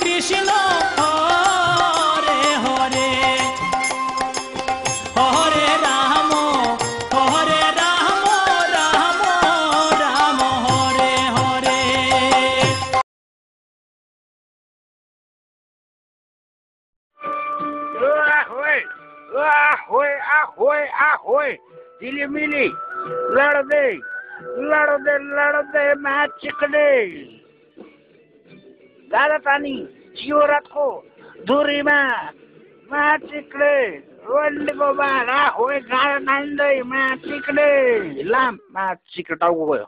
কৃষ্ণ হরে হরে হরে রাম হরে Ram Ram Ram Hare Hare Ahoy! Ahoy! Ahoy! Ahoy! Dilimili! Lorde! Lorde! Lorde! Magic day! राजापानी जियोरथको दुरीमा माचिक्ले रोल्लीको बाढा हो गाडा नान्दै माचिक्ले लाम माचिक्ले टाउको गयो।